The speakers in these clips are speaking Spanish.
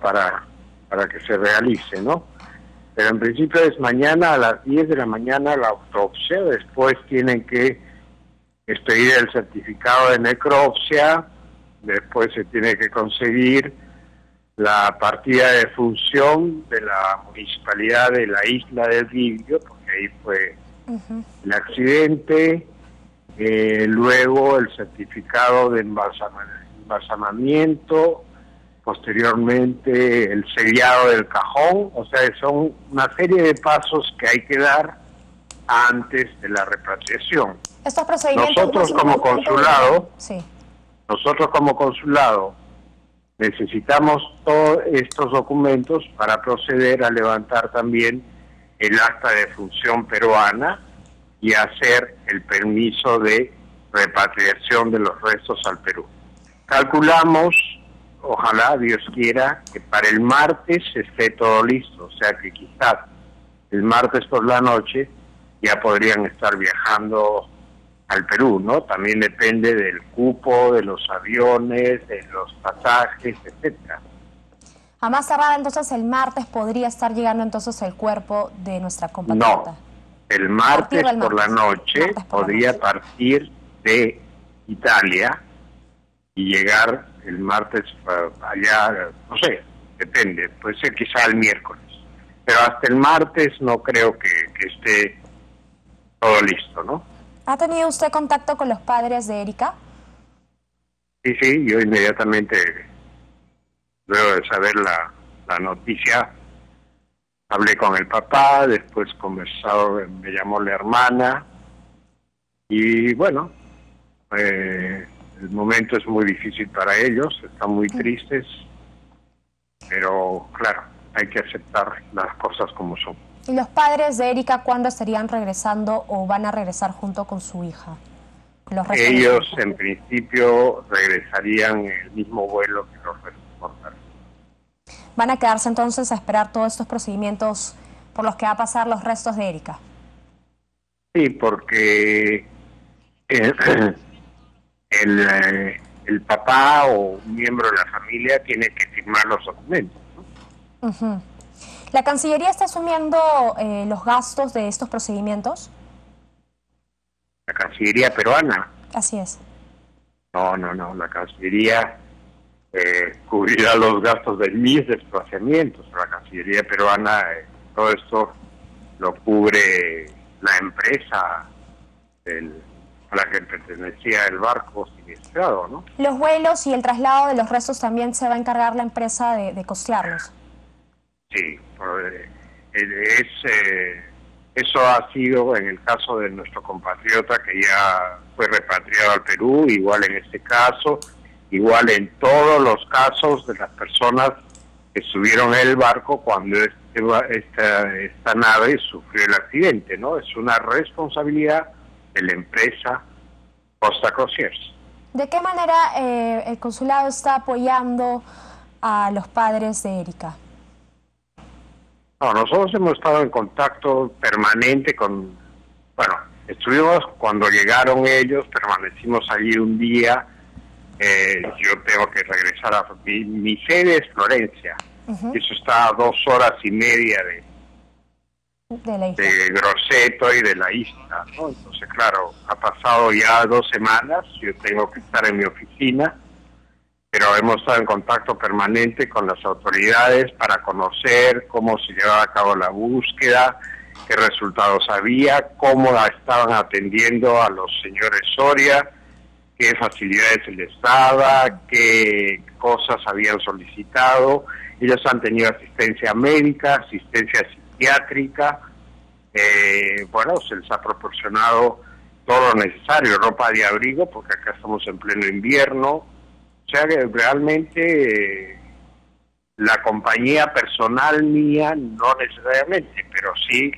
para, para que se realice, ¿no? Pero en principio es mañana a las 10 de la mañana la autopsia, después tienen que expedir el certificado de necropsia, después se tiene que conseguir la partida de función de la municipalidad de la isla del Vidrio, porque ahí fue el accidente, eh, luego el certificado de embalsamamiento, posteriormente el sellado del cajón, o sea, son una serie de pasos que hay que dar antes de la repatriación. Estos procedimientos nosotros como consulado, sí. nosotros como consulado necesitamos todos estos documentos para proceder a levantar también el acta de función peruana y hacer el permiso de repatriación de los restos al Perú. Calculamos ojalá Dios quiera que para el martes esté todo listo, o sea que quizás el martes por la noche ya podrían estar viajando al Perú, ¿no? También depende del cupo, de los aviones, de los pasajes, etcétera. A más cerrada, entonces el martes podría estar llegando entonces el cuerpo de nuestra compatriota. No, el martes, por la noche podría partir de Italia y llegar el martes allá, no sé, depende, puede ser quizá el miércoles. Pero hasta el martes no creo que, esté todo listo, ¿no? ¿Ha tenido usted contacto con los padres de Erika? Sí, sí, yo inmediatamente, luego de saber la, la noticia, hablé con el papá, después conversado, me llamó la hermana, y bueno, eh, el momento es muy difícil para ellos, están muy tristes, pero claro, hay que aceptar las cosas como son. ¿Y los padres de Erika cuándo estarían regresando o van a regresar junto con su hija? Ellos en principio regresarían en el mismo vuelo que los restos ¿Van a quedarse entonces a esperar todos estos procedimientos por los que va a pasar los restos de Erika? Sí, porque eh, el, eh, el papá o un miembro de la familia tiene que firmar los documentos. ¿La Cancillería está asumiendo eh, los gastos de estos procedimientos? La Cancillería peruana. Así es. No, no, no. La Cancillería eh, cubrirá los gastos de mis desplazamientos. La Cancillería peruana, todo esto lo cubre la empresa del a la que pertenecía el barco siniestrado, ¿no? Los vuelos y el traslado de los restos también se va a encargar la empresa de, costearlos. Sí, eh, es, eh, eso ha sido en el caso de nuestro compatriota que ya fue repatriado al Perú, igual en este caso, igual en todos los casos de las personas que subieron el barco cuando este, esta, esta nave sufrió el accidente, ¿no? Es una responsabilidad de la empresa Costa Crociers. ¿De qué manera eh, el consulado está apoyando a los padres de Erika? No, nosotros hemos estado en contacto permanente con, bueno, estuvimos cuando llegaron ellos, permanecimos allí un día, eh, yo tengo que regresar a mi, sede es Florencia, eso está a dos horas y media de, de, Grosseto y de la isla, ¿no? Entonces, claro, ha pasado ya dos semanas, yo tengo que estar en mi oficina, pero hemos estado en contacto permanente con las autoridades para conocer cómo se llevaba a cabo la búsqueda, qué resultados había, cómo estaban atendiendo a los señores Soria, qué facilidades se les daba, qué cosas habían solicitado. Ellos han tenido asistencia médica, asistencia psiquiátrica, eh, bueno, se les ha proporcionado todo lo necesario, ropa de abrigo, porque acá estamos en pleno invierno. O sea que realmente eh, la compañía personal mía, no necesariamente, pero sí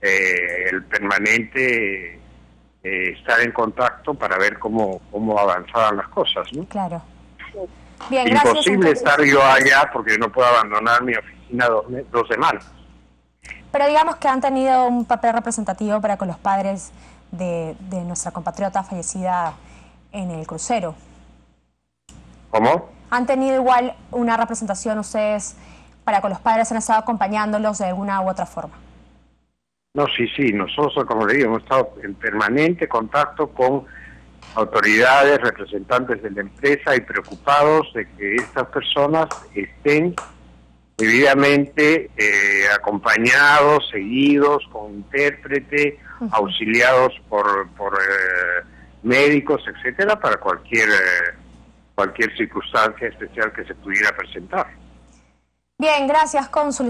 eh, el permanente estar en contacto para ver cómo, cómo avanzaban las cosas. ¿no? Claro. Imposible estar yo allá porque no puedo abandonar mi oficina dos, dos semanas. Pero digamos que han tenido un papel representativo para con los padres de, nuestra compatriota fallecida en el crucero. ¿Cómo? ¿Han tenido igual una representación ustedes para con los padres? ¿Han estado acompañándolos de alguna u otra forma? No, sí, sí, nosotros, como le digo, hemos estado en permanente contacto con autoridades, representantes de la empresa y preocupados de que estas personas estén debidamente eh, acompañados, seguidos, con intérprete, auxiliados por, por eh, médicos, etcétera, para cualquier, eh, cualquier circunstancia especial que se pudiera presentar. Bien, gracias, cónsul.